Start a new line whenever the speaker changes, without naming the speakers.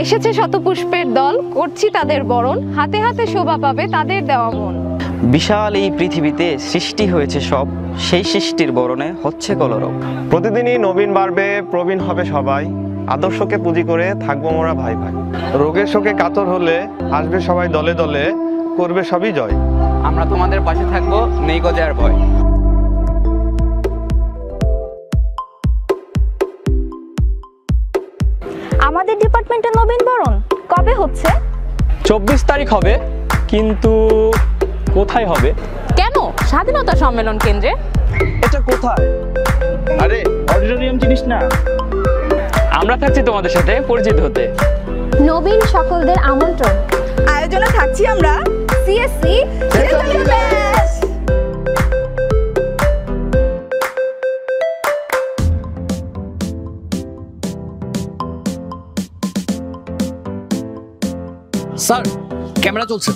এসেছে শতপুষ্পের দল করছি তাদের বরণ হাতে হাতে শোভা পাবে তাদের দেওয়া মন।
বিশাল এই পৃথিবীতে সৃষ্টি হয়েছে সব সেই সৃষ্টির বরণে হচ্ছে কলরব।
প্রতিদিনই নবীন বাড়বে প্রবীণ হবে সবাই। আদর্শকে পুঁজি করে থাকব মোরা ভাই ভাই। রোগের শোকে কাতর হলে আসবে সবাই দলে দলে করবে সবই জয়।
আমরা তোমাদের পাশে থাকব নেই গজে আর ভয়।
আমাদের ডিপার্টমেন্টে নবীন বরণ কবে হচ্ছে?
চব্বিশ তারিখ হবে কিন্তু কোথায় হবে?
কেন? স্বাধীনতা সম্মেলন কেন্দ্রে?
এটা কোথায়? আরে অডিটোরিয়াম জিনিস না। আমরা থাকছি তোমাদের সাথে পরিচিত হতে।
নবীন সকলদের আমন্ত্রণ।
আয়োজনে থাকছি আমরা
সিএসসি
सर कैमरा चल से।